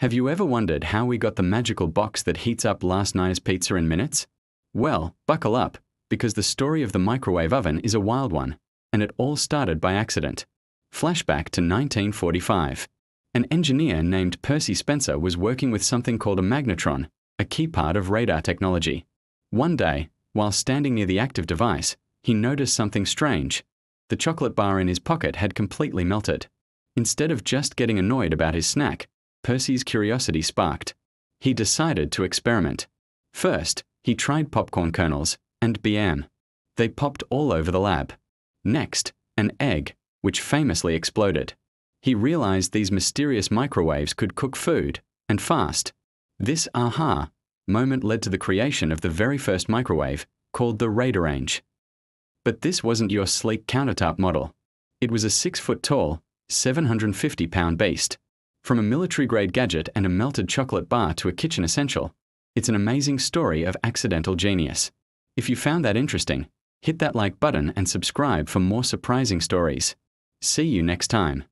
Have you ever wondered how we got the magical box that heats up last night's pizza in minutes? Well, buckle up, because the story of the microwave oven is a wild one, and it all started by accident. Flashback to 1945. An engineer named Percy Spencer was working with something called a magnetron, a key part of radar technology. One day, while standing near the active device, he noticed something strange. The chocolate bar in his pocket had completely melted. Instead of just getting annoyed about his snack, Percy's curiosity sparked. He decided to experiment. First, he tried popcorn kernels and BM. They popped all over the lab. Next, an egg, which famously exploded. He realized these mysterious microwaves could cook food, and fast. This aha moment led to the creation of the very first microwave, called the Radarange. But this wasn't your sleek countertop model. It was a six foot tall, 750 pound beast. From a military grade gadget and a melted chocolate bar to a kitchen essential, it's an amazing story of accidental genius. If you found that interesting, hit that like button and subscribe for more surprising stories. See you next time.